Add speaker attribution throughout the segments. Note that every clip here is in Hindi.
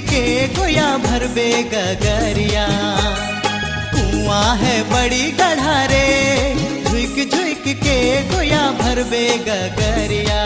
Speaker 1: के गोया भर बे गगरिया। कुआ है बड़ी गढ़ारे झुक झुक के गोया
Speaker 2: भर बे गगरिया।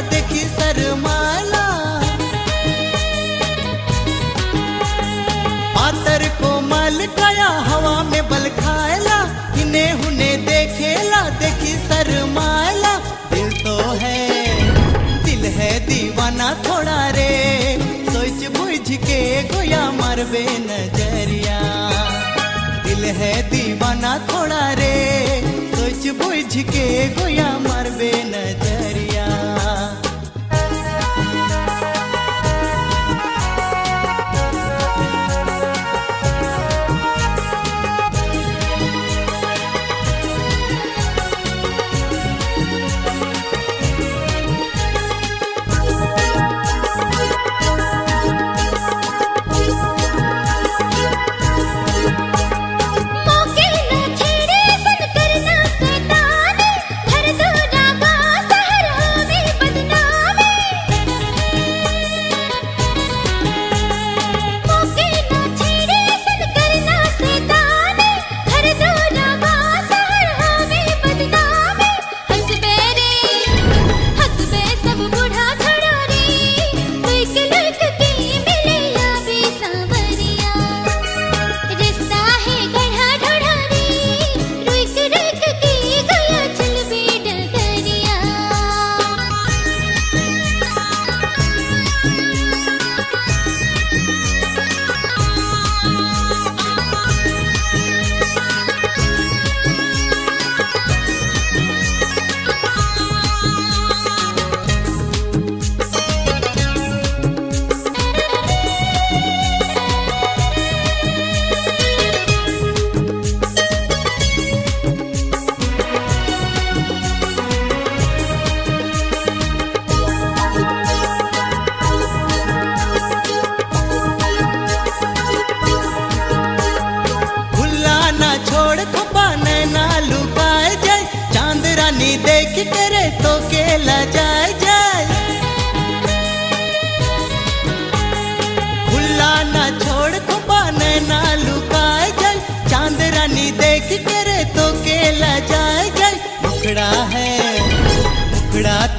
Speaker 2: देखी को
Speaker 1: हवा में बल देखी दिल तो है, दिल है दीवाना थोड़ा रे। सोच बुझ के गोया मरवे नज़रिया। दिल है दीवाना थोड़ा रे। सोच के गोया नज़रिया।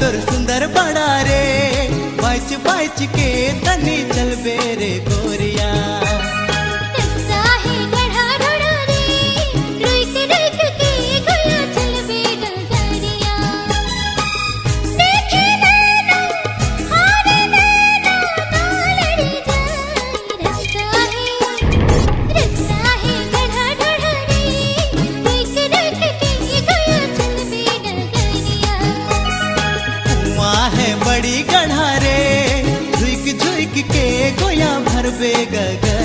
Speaker 1: तोर सुंदर बड़ा रे। बच बच के तनी चल बेरे गोरी। से गगन